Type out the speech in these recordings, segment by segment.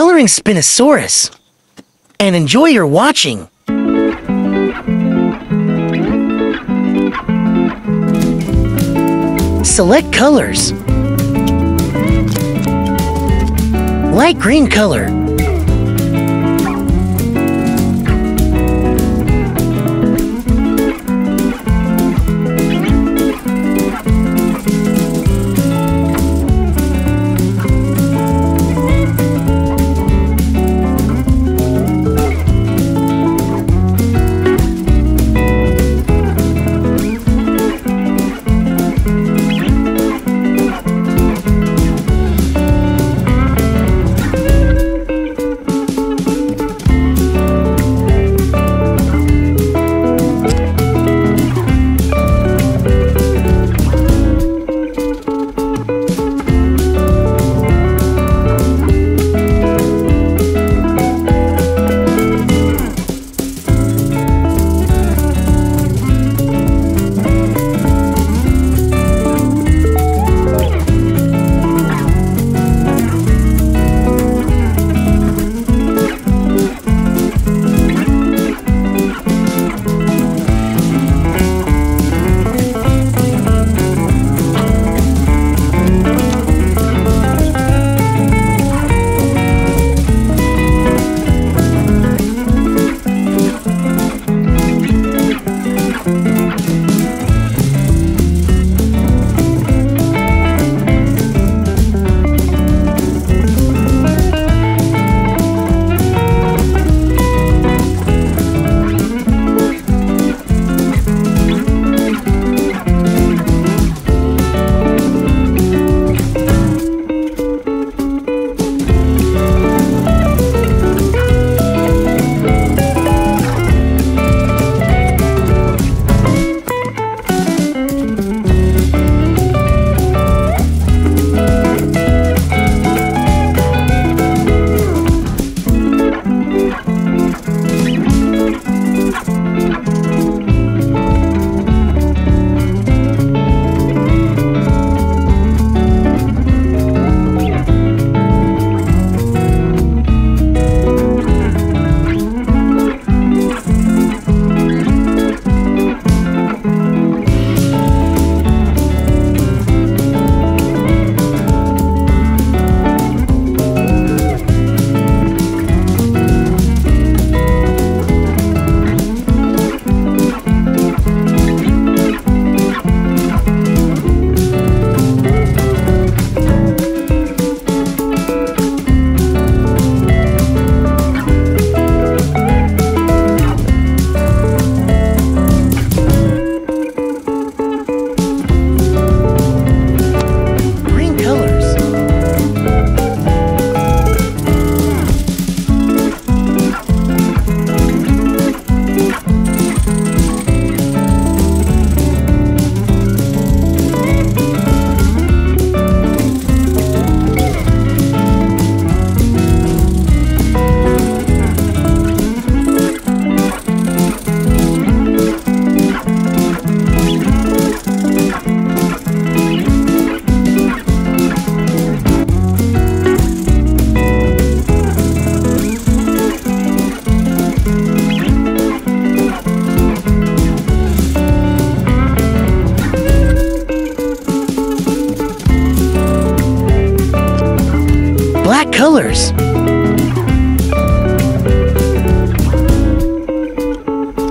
coloring Spinosaurus and enjoy your watching. Select colors. Light green color.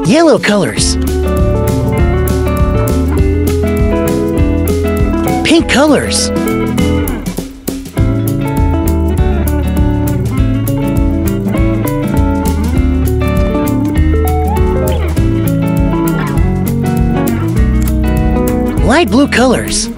Yellow colors. Pink colors. Light blue colors.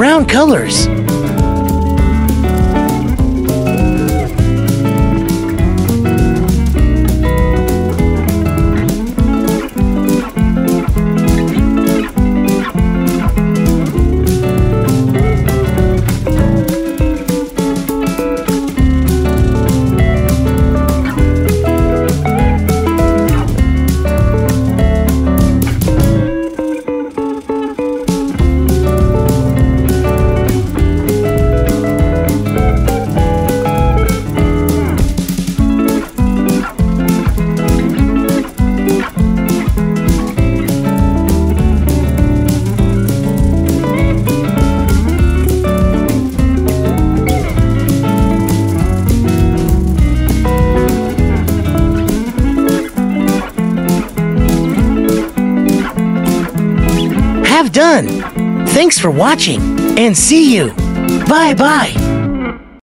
brown colors. Done. Thanks for watching and see you. Bye bye.